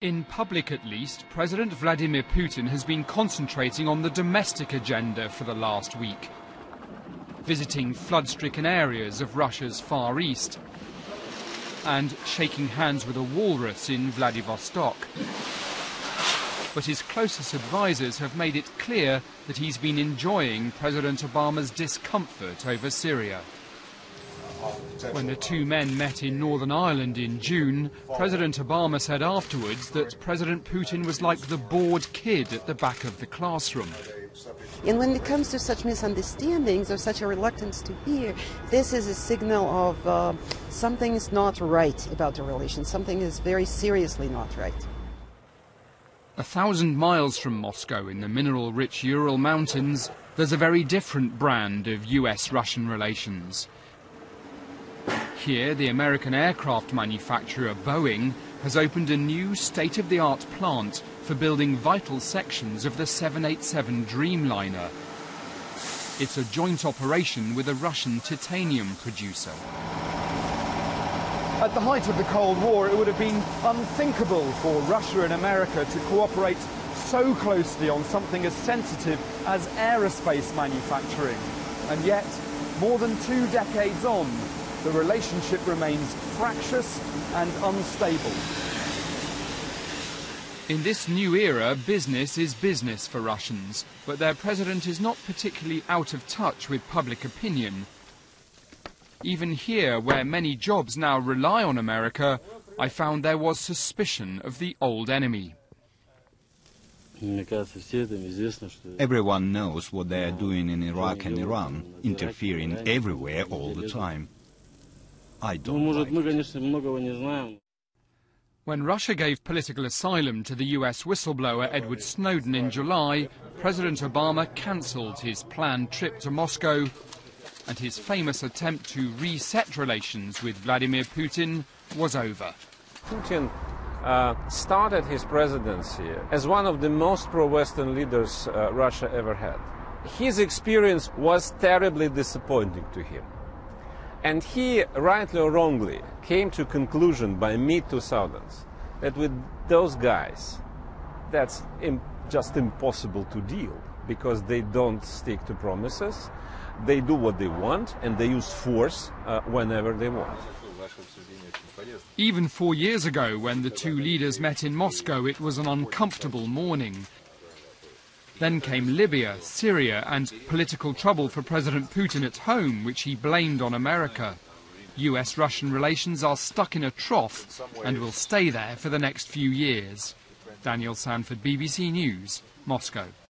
In public, at least, President Vladimir Putin has been concentrating on the domestic agenda for the last week, visiting flood stricken areas of Russia's Far East and shaking hands with a walrus in Vladivostok. But his closest advisers have made it clear that he's been enjoying President Obama's discomfort over Syria. When the two men met in Northern Ireland in June, President Obama said afterwards that President Putin was like the bored kid at the back of the classroom. And when it comes to such misunderstandings or such a reluctance to hear, this is a signal of uh, something is not right about the relation. Something is very seriously not right. A thousand miles from Moscow in the mineral rich Ural Mountains, there's a very different brand of US Russian relations. Here, the American aircraft manufacturer Boeing has opened a new state-of-the-art plant for building vital sections of the 787 Dreamliner. It's a joint operation with a Russian titanium producer. At the height of the Cold War, it would have been unthinkable for Russia and America to cooperate so closely on something as sensitive as aerospace manufacturing. And yet, more than two decades on, the relationship remains fractious and unstable. In this new era, business is business for Russians, but their president is not particularly out of touch with public opinion. Even here, where many jobs now rely on America, I found there was suspicion of the old enemy. Everyone knows what they are doing in Iraq and Iran, interfering everywhere all the time. I don't like When Russia gave political asylum to the US whistleblower Edward Snowden in July, President Obama cancelled his planned trip to Moscow and his famous attempt to reset relations with Vladimir Putin was over. Putin uh, started his presidency as one of the most pro-Western leaders uh, Russia ever had. His experience was terribly disappointing to him. And he, rightly or wrongly, came to conclusion by mid-2000s that with those guys, that's Im just impossible to deal because they don't stick to promises, they do what they want, and they use force uh, whenever they want. Even four years ago, when the two leaders met in Moscow, it was an uncomfortable morning. Then came Libya, Syria, and political trouble for President Putin at home, which he blamed on America. US Russian relations are stuck in a trough and will stay there for the next few years. Daniel Sandford, BBC News, Moscow.